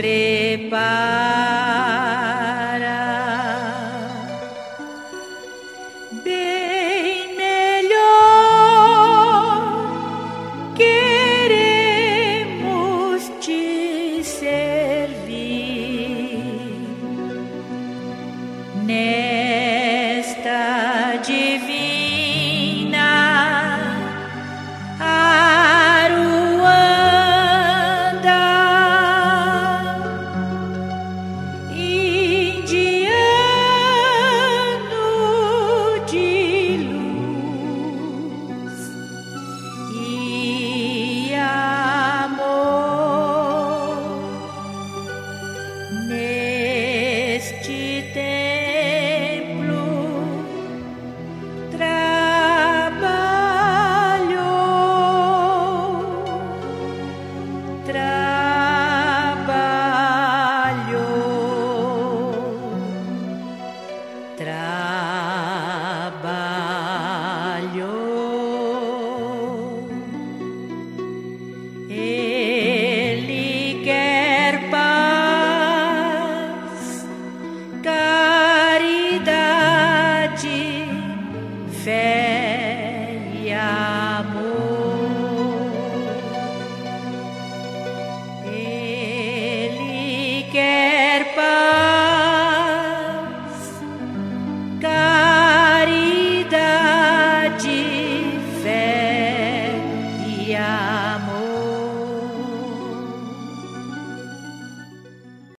prepara. Be God.